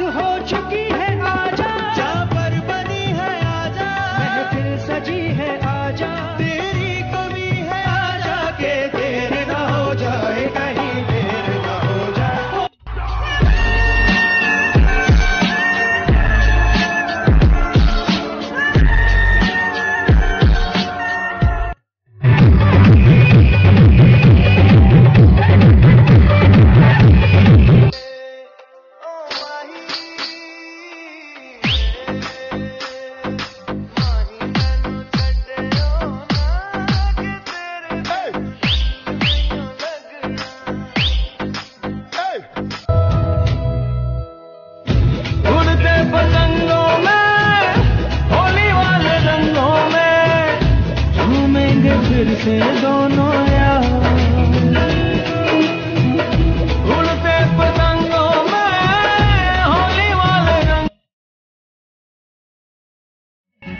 रात हो चुकी है आज थे दोनों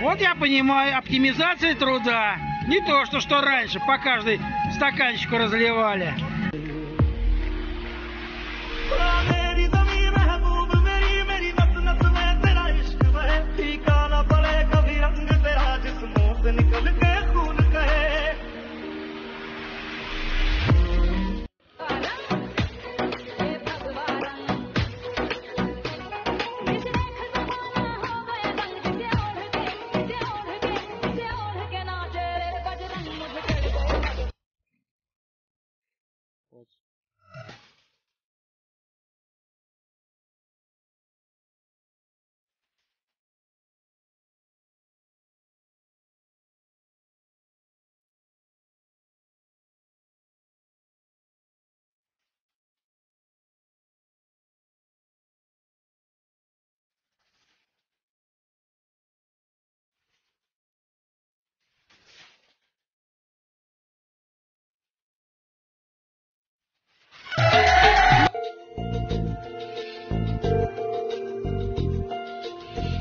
Вот я понимаю, оптимизация труда не то, что, что раньше по каждой стаканчику разливали. animals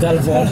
Dalvor.